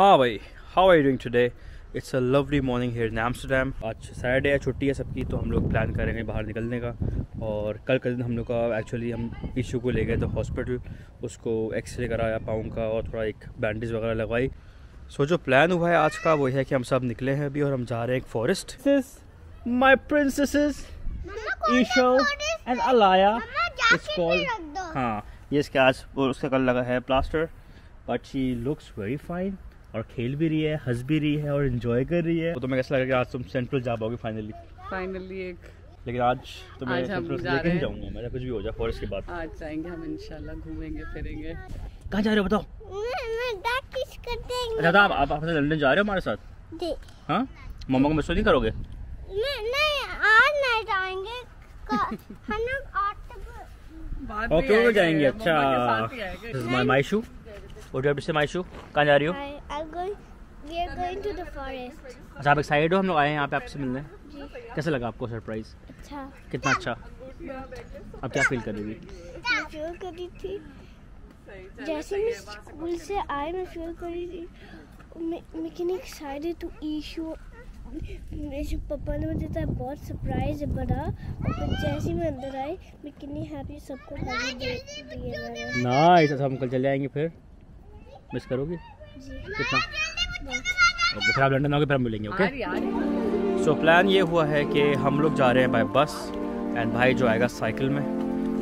हाँ भाई how are you doing today it's a lovely morning here in Amsterdam आज Saturday है छुट्टी है सबकी तो हम लोग प्लान करेंगे बाहर निकलने का। और कल का दिन हम लोग का एक्चुअली हम इशू को ले गए थे हॉस्पिटल उसको एक्सरे कराया पाँव का और थोड़ा एक बैंडेज वगैरह लगवाई। सो जो प्लान हुआ है आज का वो है कि हम सब निकले हैं अभी और हम जा रहे हैं एक forest my princess Isho and Alaya it's called हाँ? ये इसके आज उसका कल लगा है plaster but she looks very fine और खेल भी रही है हंस भी रही है और इन्जॉय कर रही है। तो तुम्हें कैसा लगा कि आज तुम सेंट्रल जा पाओगे फाइनली फाइनली एक लेकिन आज तुम्हें आज हम सेंट्रल जा लेके रहे नहीं हैं। जाऊँगा मैं कुछ भी हो जाए फॉरेस्ट के बाद। आज जाएँगे हम इंशाल्लाह घूमेंगे फिरेंगे। कहाँ जा रहे हो बताओ? अच्छा तो आप आप अपने लंदन जा रहे हो हमारे साथ? हाँ? मम्मा को मिस तो नहीं करोगे? नहीं आज नहीं जाएँगे। हम लोग ओके जाएँगे आएँगे, अच्छा मम्मा के इज़ माय माइशू और डू से माइशू कहाँ जा रही हो? I'm going we are going to the forest. अच्छा आप एक्साइटेड हो? हम लोग आए हैं यहाँ पे आपसे मिलने। कैसा लगा आपको सरप्राइज़ अच्छा। कितना अच्छा? अब क्या फील करेगी? फील कर थी जैसे मैं स्कूल से आई मैं फील कर रही थी मैं मैं कितनी एक्साइटेड टू इशू मेरे जो पापा ने मुझे था बहुत सरप्राइज़ बड़ा और जैसे ही मैं अंदर आई मैं कितनी हैप्पी सबको नाइस अच्छा हम कल चले आएँगे फिर। मिस करोगे? जी। कितना? ओके फिर आप लंडन आओगे फिर हम मिलेंगे ओके सो प्लान ये हुआ है कि हम लोग जा रहे हैं बाय बस एंड भाई जो आएगा साइकिल में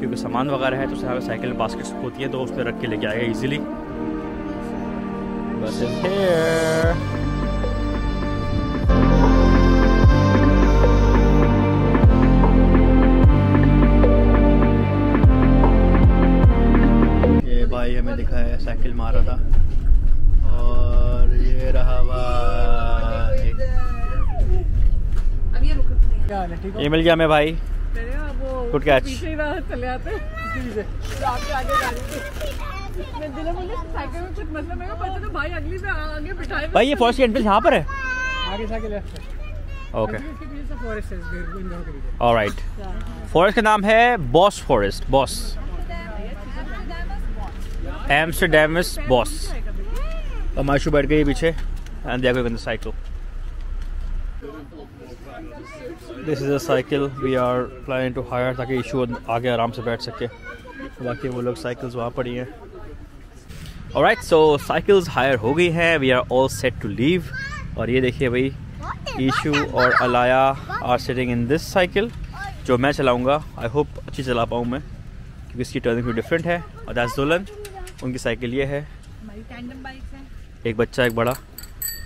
क्योंकि सामान वगैरह है तो सारा साइकिल में बास्केट्स होती है तो उस पर रख के लेके आएगा इजीली बस ये मिल गया हमें भाई। ही चले आते गाड़ी कुछ मतलब? था भाई अगली से आगे बिठाए भाई ये फॉरेस्ट एंट्रेंस यहाँ पर है? आगे जाके लेफ़्ट ओके ऑलराइट फॉरेस्ट का नाम है Bos forest Bos Amsterdamse Bos और माशू बैठ गई पीछे। And they are cycle this is a cycle we are planning to hire ताकि इशू आगे आराम से बैठ सके। बाकी वो लोग साइकिल्स वहाँ पड़ी हैं ऑलराइट सो साइकिल्स हायर हो गई हैं। We are all set to leave और ये देखिए भाई ईशू और Alaya are sitting in this cycle जो मैं चलाऊँगा आई होप अच्छी चला पाऊँ मैं। क्योंकि इसकी टर्निंग भी डिफरेंट है। और दैट्स दोलन उनकी साइकिल ये हैं। एक बच्चा एक बड़ा।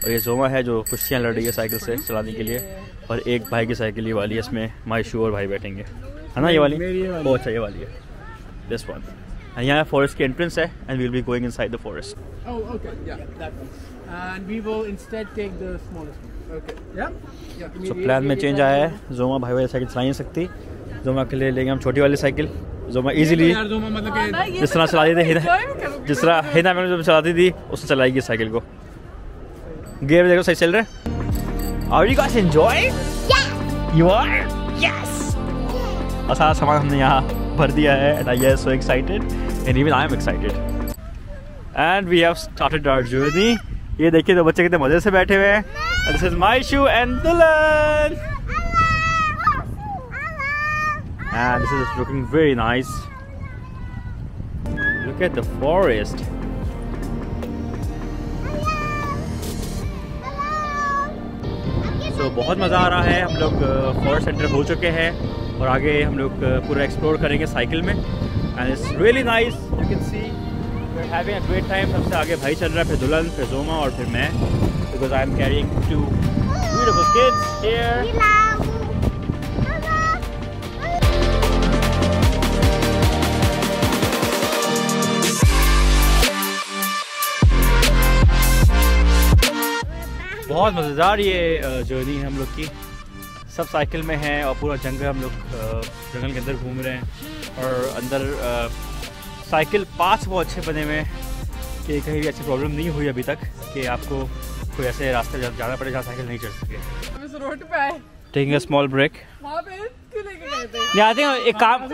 और ये जोमा है जो कुश्तियाँ लड़ रही है साइकिल से चलाने के लिए। और एक भाई की साइकिल ये वाली है इसमें माइशू और भाई बैठेंगे। है ना ये वाली। बहुत अच्छा ये वाली है। दिस वन एंड यहाँ फॉरेस्ट की एंट्रेंस है and will be going inside the forest so plan में चेंज आया है। जोमा भाई वाली साइकिल चला नहीं सकती। जोमा के लिए लेंगे हम छोटी वाली साइकिल। जोमा तो इजीली यार दो मतलब कि जिस तरह चलाती थी जिस तरह हिना मैंने जब चलाती थी उससे चलाएगी साइकिल को। गेयर देखो सही चल रहा है are you guys enjoy you are yes और सारा सामान हमने यहाँ भर दिया है and I are so excited and even I am excited and we have started our journey ये देखिए दो बच्चे कितने मज़े से बैठे हुए हैं। This is my Shu and दुल्हन and this is looking very nice. Look at the forest. So बहुत मज़ा आ रहा है। हम लोग फॉरेस्ट सेंटर हो चुके हैं और आगे हम लोग पूरा एक्सप्लोर करेंगे साइकिल में। And it's really nice you can see we having a great time सबसे आगे भाई चल रहा है, फिर दुल्हन, फिर जोमा और फिर मैं। Because I am carrying two kids here बहुत मज़ेदार ये जर्नी है हम लोग की सब साइकिल में हैं और पूरा जंगल हम लोग जंगल के अंदर घूम रहे हैं और अंदर साइकिल पास बहुत अच्छे बने हुए हैं कि कहीं भी ऐसी प्रॉब्लम नहीं हुई अभी तक कि आपको कोई ऐसे रास्ते जाना पड़े जहाँ साइकिल नहीं चल सके रोड पे आए टेकिंग स्मॉल ब्रेक नहीं आते एक काम एक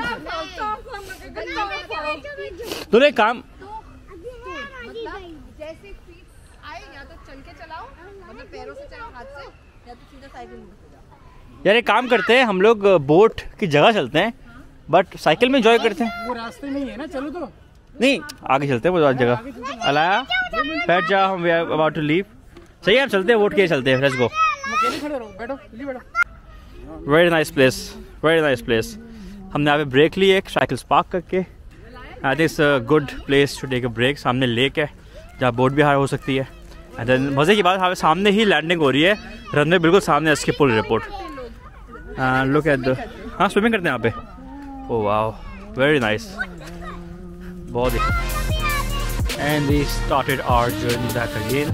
काम तो अभी मैं आगे गई जैसे फीट आए या तो चल के चलाओ मतलब पैरों से चलाओ हाथ से या तो सीधा साइकिल में यार एक काम करते हैं हम लोग बोट की जगह चलते हैं बट साइकिल में एंजॉय करते हैं। वो रास्ते में ही है ना चलो तो। नहीं आगे चलते हैं वो जगह। अलाया बैठ जा हम अबाउट टू लीव सही है यार चलते हैं वोट के चलते हैं let's go very nice place very nice place हमने यहाँ पे ब्रेक ली एक साइकिल पार्क करके। I think good place to take a break सामने लेक है जहाँ बोट भी हार हो सकती है। देन मज़े की बात हमारे सामने ही लैंडिंग हो रही है। रनवे बिल्कुल सामने इसके पुल रिपोर्ट लुक एट द हाँ स्विमिंग करते हैं यहाँ पे। ओ वाह वेरी नाइस बहुत ही and we started our journey back again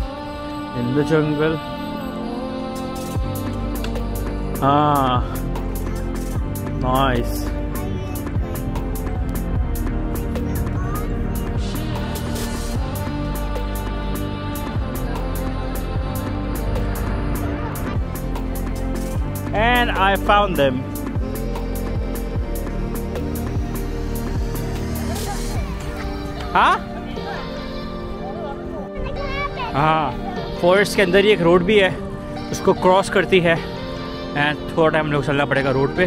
in the jungle हाँ नाइस I found them. हाँ फॉरेस्ट के अंदर ही एक रोड भी है। उसको क्रॉस करती है। एंड थोड़ा टाइम लोग चलना पड़ेगा रोड पे।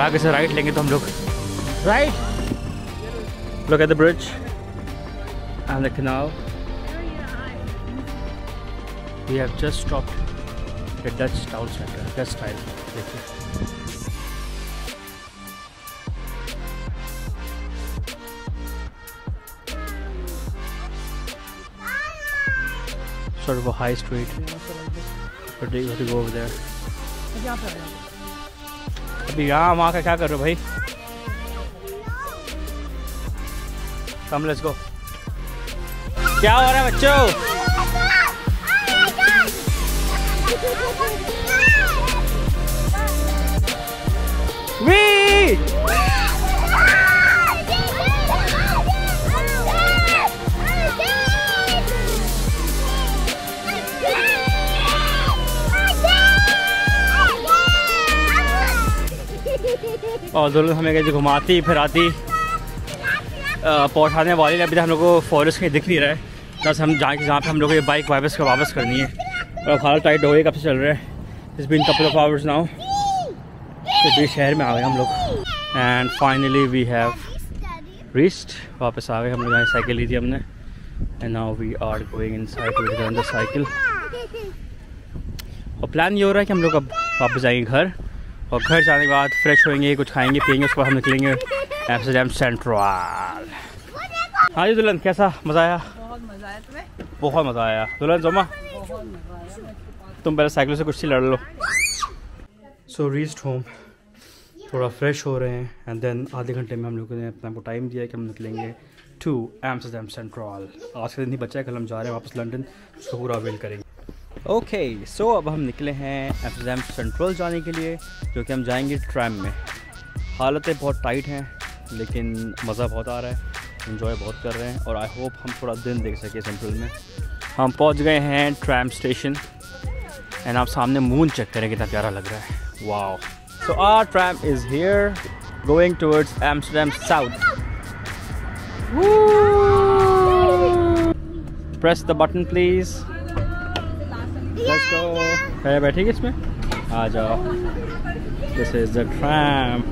आगे से राइट लेंगे तो हम लोग। Right look at the bridge and the canal we have just stopped. The Dutch town center, Dutch style. देखिए Sort of a high street. But you have to go over there. पे अभी यहाँ वहाँ का क्या कर रहे हो भाई कम लेट्स गो क्या हो रहा है बच्चों और दुल्हन हमें कहीं घुमाती, फिराती। पहुँचाने वाली अभी तक हम लोग को फॉरेस्ट कहीं दिख नहीं रहा है। बस हम जहाँ जहाँ पे हम लोग को ये बाइक वापस कर वापस करनी है। और हालत टाइट हो गई कब से चल रहा है? Is been couple of hours now तो बीच शहर में आ गए हम लोग। And finally we have reached वापस आ गए हम लोग यहाँ साइकिल ली थी हमने। And now we are going inside to cycle और प्लान ये हो रहा है कि हम लोग अब वापस जाएँगे घर। और घर जाने के बाद फ्रेश होएँगे कुछ खाएँगे पियेंगे उसके बाद हम निकलेंगे एम्स्टरडेम सेंट्रल हाँ जी दुल्हन कैसा? मज़ा आया? बहुत मज़ा आया तुम्हें? बहुत मज़ा आया। दुल्हन जोमा तुम पहले साइकिल से कुछ लड़ लो। सो रीस्ट होम थोड़ा फ्रेश हो रहे हैं एंड देन आधे घंटे में हम लोगों ने अपने को टाइम दिया है कि हम निकलेंगे टू एम्स्टरडेम सेंट्रल आज के दिन ही बचा है कल हम जा रहे हैं वापस लंदन उसको पूरा अवेल करेंगे। ओके सो so, अब हम निकले हैं एम्स्टरडेम सेंट्रल जाने के लिए जो कि हम जाएँगे ट्रैम में। हालतें बहुत टाइट हैं लेकिन मज़ा बहुत आ रहा है इन्जॉय बहुत कर रहे हैं और आई होप हम थोड़ा दिन देख सकें सेंट्रल में। हम पहुँच गए हैं ट्रैम स्टेशन। एंड आप सामने मून चेक करें, कितना प्यारा लग रहा है। Wow so our tram is here going towards Amsterdam South press the button please पहले बैठेगी इसमें? आ जाओ. दिस इज़ द ट्रैम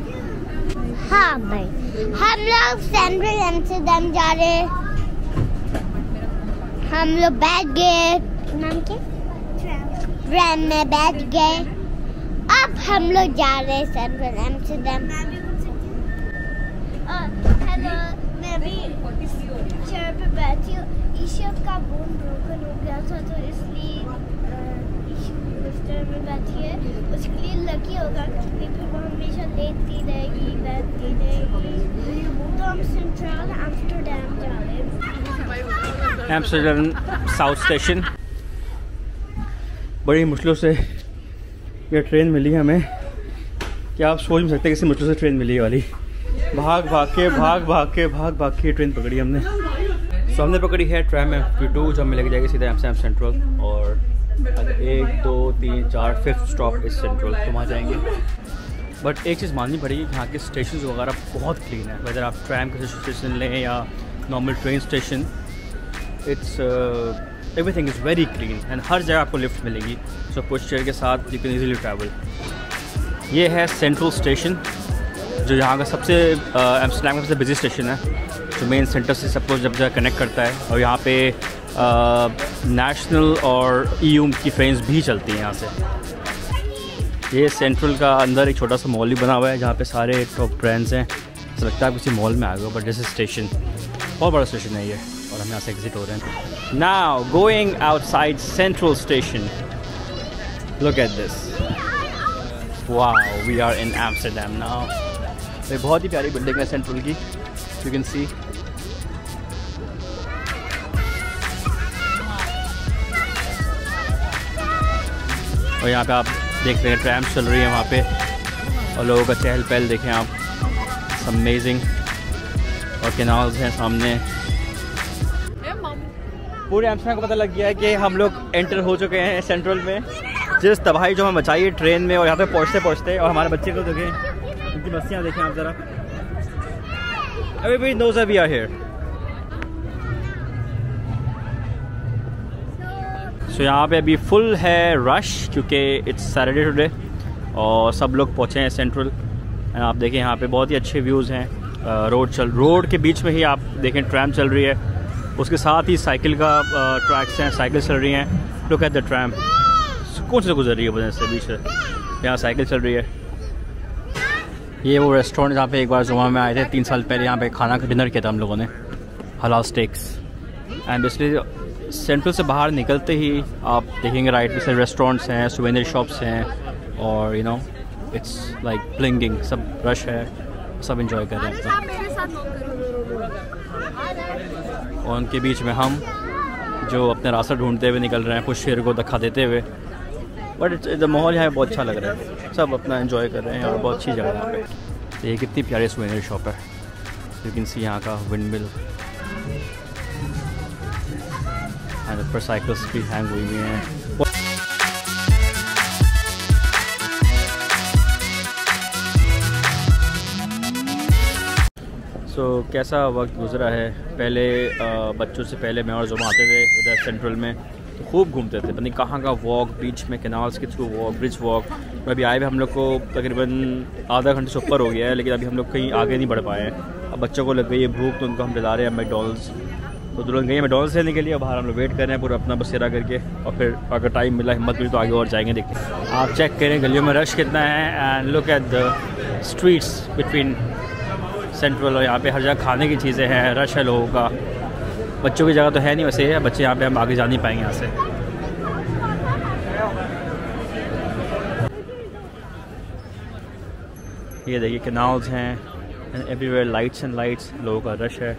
हाँ भाई। हम लोग सेंट्रल एम्स्टरडम जा रहे हम लोग बैठ गए। नाम क्या? ट्रैम में बैठ गए। अब हम लोग जा रहे हैं सेंट्रल एम्स्टरडम हेलो मैं भी चेयर पे बैठी हूँ। ईशब का बोन ब्रोकन हो गया था तो इसलिए में बैठी है। उसके लिए लकी होगा क्योंकि फिर वो हमेशा लेटती रहेगी बैठती रहेगी। तो हम सेंट्रल एम्स्टरडम जा रहे हैं। एम्स्टरडम साउथ स्टेशन बड़ी मुश्किलों से ये ट्रेन मिली हमें। क्या आप सोच नहीं सकते किसी मुश्किल से ट्रेन मिली वाली? भाग भाग के, भाग भाग के, भाग भाग के ट्रेन पकड़ी हमने। सो हमने पकड़ी है ट्रैम एफ़ पी टू जो हमें लेके जाएगी सीधा एम सेंट्रल और एक, दो, तीन, चार फिफ्थ स्टॉप इस सेंट्रल तो वहाँ जाएँगे। बट एक चीज़ माननी पड़ेगी यहाँ के स्टेशन वगैरह बहुत क्लीन है। वेदर आप ट्रैम के स्टेशन लें या normal train station it's everything is very clean and हर जगह आपको लिफ्ट मिलेगी। सो चेयर के साथ यू कैन ईजिली ट्रैवल ये है सेंट्रल स्टेशन जो यहाँ का सबसे एम्स्टरडेम का सबसे बिज़ी स्टेशन है। जो मेन सेंटर से सबको जब जगह कनेक्ट करता है। और यहाँ पे नेशनल और ईयू की ट्रेन भी चलती हैं यहाँ से। ये सेंट्रल का अंदर एक छोटा सा मॉल ही बना हुआ है, जहाँ पे सारे टॉप ट्रेंड्स हैं। लगता है किसी मॉल में आ गए बट जैसे स्टेशन बहुत बड़ा स्टेशन है ये। और हम यहाँ से एग्जिट हो रहे हैं। Now going outside central station look at this we are in Amsterdam now ये बहुत ही प्यारी बिल्डिंग है सेंट्रल की यू कैन सी और यहाँ पे आप देख रहे हैं ट्रैम चल रही है वहाँ पे। और लोगों का चहल पहल देखें आप। अमेजिंग और केनाल्स हैं सामने। पूरे एम्स्टरडेम को पता लग गया है कि हम लोग एंटर हो चुके हैं सेंट्रल में। जिस तबाही जो हमें मचाई है ट्रेन में और यहाँ पे पहुँचते पहुँचते और हमारे बच्चे को देखें उनकी बस्तियाँ देखें आप ज़रा। अभी भी नोज़ वी आर हेयर सो यहाँ पे अभी फुल है रश क्योंकि इट्स सैटरडे टुडे और सब लोग पहुँचे हैं सेंट्रल आप देखें यहाँ पे बहुत ही अच्छे व्यूज़ हैं। रोड चल रोड के बीच में ही आप देखें ट्रैम चल रही है। उसके साथ ही साइकिल का ट्रैक्स हैं साइकिल चल रही हैं। लुक एट द ट्रैम कौन से गुजर रही है वजह से बीच से यहाँ साइकिल चल रही है। ये वो रेस्टोरेंट जहाँ पे एक बार जुमा में आए थे तीन साल पहले यहाँ पे खाना का डिनर किया था हम लोगों ने। हलाल स्टेक्स एंड बेसिकली सेंट्रल से बाहर निकलते ही आप देखेंगे राइट में से रेस्टोरेंट्स हैं सुवेनर शॉप्स हैं और you know it's like blinging सब रश है। सब इंजॉय कर रहे हैं। और उनके बीच में हम, जो अपने रास्ता ढूंढते हुए निकल रहे हैं, कुछ शेर को धक्का देते हुए। बट द माहौल यहाँ बहुत अच्छा लग रहा है। सब अपना एंजॉय कर रहे हैं और बहुत अच्छी जगह यहाँ पे। तो ये कितनी प्यारी सुवेनर शॉप है। यू कैन सी यहाँ का विंड मिल एंड ऊपर साइकिल्स भी हैंग हुई हुई हैं। सो so, कैसा वक्त गुजरा है? पहले आ, बच्चों से पहले मैं और जुमा आते थे इधर सेंट्रल में तो खूब घूमते थे। पता नहीं कहाँ का वॉक बीच में कैनाल्स के थ्रू वॉक ब्रिज वॉक और अभी आए हुए हम लोग को तकरीबन आधा घंटे से ऊपर हो गया है लेकिन अभी हम लोग कहीं आगे नहीं बढ़ पाए हैं। अब बच्चों को लग गई है भूख तो उनको हम दिला रहे हैं मैकडोनल्ड्स तो दुल्हन गई मैकडोनल्ड्स लेने के लिए बाहर हम लोग वेट कर रहे हैं पूरा अपना बसेरा करके और फिर अगर टाइम मिला हिम्मत मिली तो आगे और जाएँगे देखते आप चेक करें गलियों में रश कितना है and look at the streets between central और यहाँ पे हर जगह खाने की चीज़ें हैं रश है लोगों का। बच्चों की जगह तो है नहीं वैसे बच्चे यहाँ पे हम आगे जा नहीं पाएँगे यहाँ से? ये देखिए कैनाल्स हैं and everywhere lights and lights लोगों का रश है,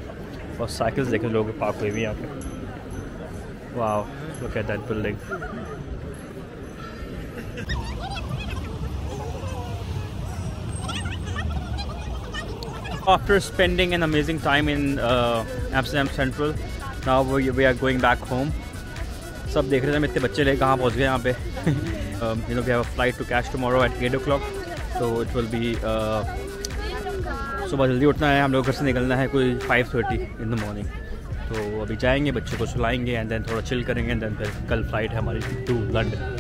और साइकिल्स देखें लोगों के पार्क हुई हुई यहाँ पे। वाह look at that building after spending an amazing time in uh, Amsterdam Central now we, we are going back home. सब देख रहे थे हम इतने बच्चे ले कहाँ पहुँच गए यहाँ पे। You know we have a flight to catch tomorrow at eight o'clock तो इट विल बी सुबह जल्दी उठना है हम लोग घर से निकलना है कोई five thirty in the morning तो अभी जाएँगे बच्चों को सुलाएँगे एंड देन थोड़ा चिल करेंगे एंड देन फिर कल फ़्लाइट है हमारी टू लंडन